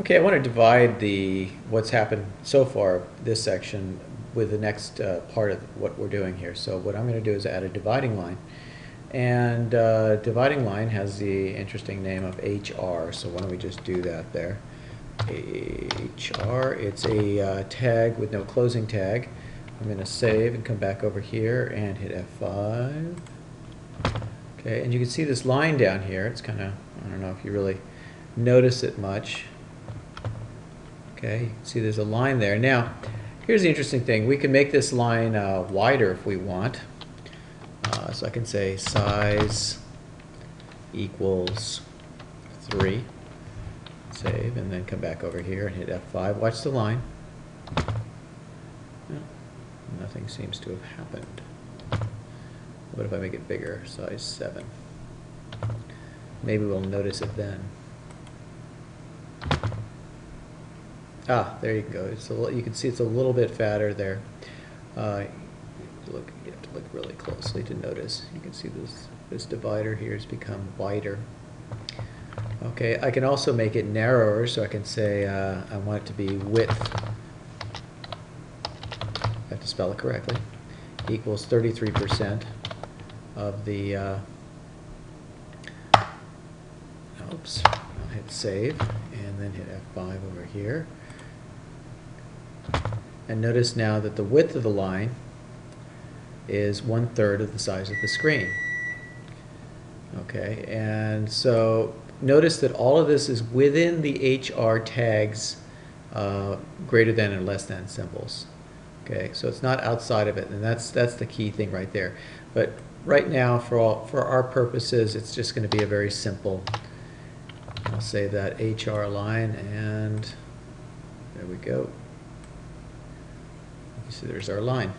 Okay, I want to divide the, what's happened so far, this section, with the next uh, part of what we're doing here. So what I'm going to do is add a dividing line. And uh, dividing line has the interesting name of HR, so why don't we just do that there? HR, it's a uh, tag with no closing tag. I'm going to save and come back over here and hit F5. Okay, and you can see this line down here. It's kind of, I don't know if you really notice it much. Okay, see there's a line there. Now, here's the interesting thing. We can make this line uh, wider if we want. Uh, so I can say size equals 3. Save, and then come back over here and hit F5. Watch the line. No, nothing seems to have happened. What if I make it bigger, size 7? Maybe we'll notice it then. Ah, there you go. It's a, you can see it's a little bit fatter there. Uh, look, you have to look really closely to notice. You can see this this divider here has become wider. Okay, I can also make it narrower, so I can say uh, I want it to be width. I have to spell it correctly. Equals thirty-three percent of the. Uh, oops. I'll hit save and then hit F5 over here. And notice now that the width of the line is one third of the size of the screen. Okay, and so notice that all of this is within the HR tags uh, greater than and less than symbols. Okay, so it's not outside of it, and that's that's the key thing right there. But right now, for all for our purposes, it's just going to be a very simple. I'll say that HR line, and there we go. See, there's our line.